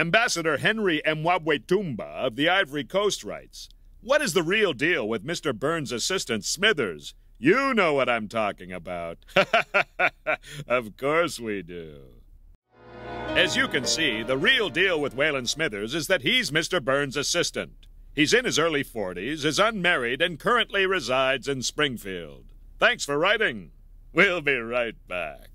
Ambassador Henry Mwabwetumba of the Ivory Coast writes What is the real deal with Mr. Burns' assistant Smithers? You know what I'm talking about. of course we do. As you can see, the real deal with Waylon Smithers is that he's Mr. Burns' assistant. He's in his early 40s, is unmarried, and currently resides in Springfield. Thanks for writing. We'll be right back.